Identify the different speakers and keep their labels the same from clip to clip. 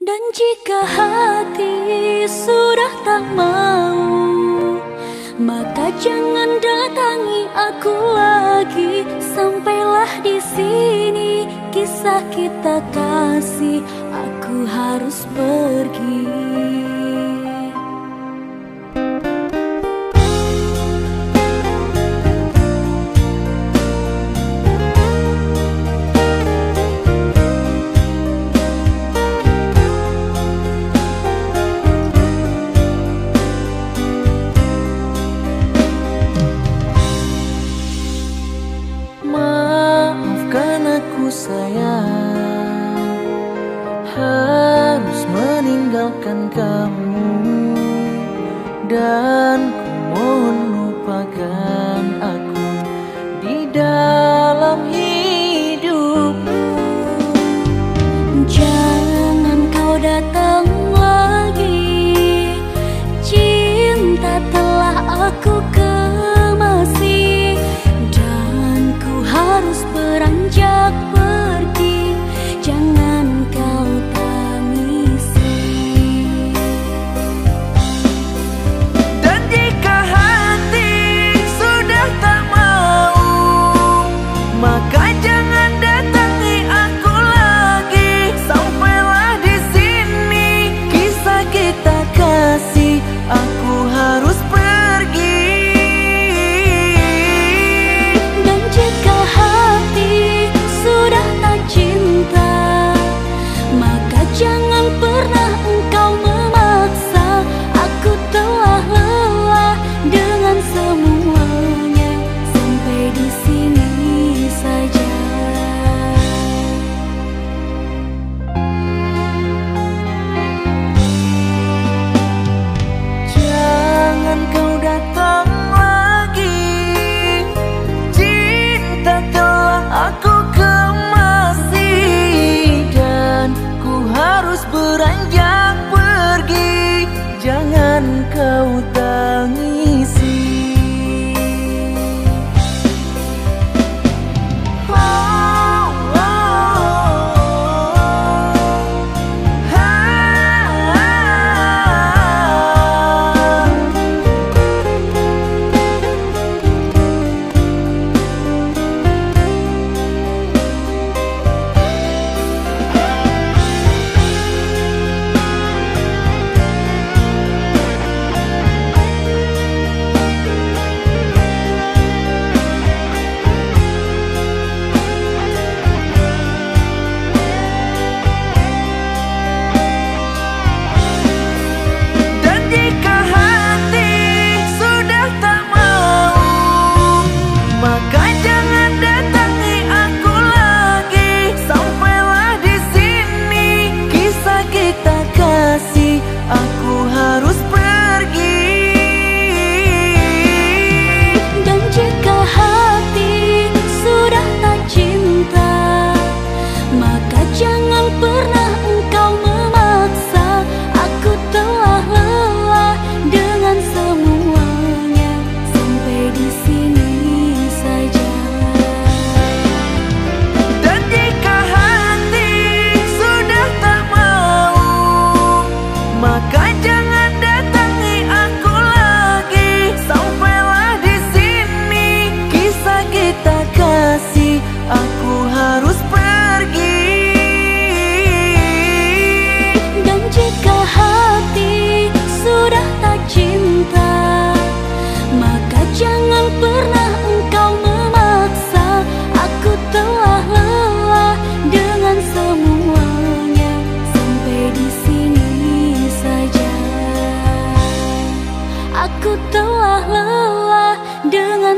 Speaker 1: Dan jika hati sudah tak mau Maka jangan datangi aku lagi. Sampailah di sini kisah kita kasih Aku harus pergi
Speaker 2: meninggalkan kamu dan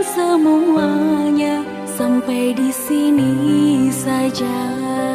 Speaker 1: semuanya sampai di sini saja.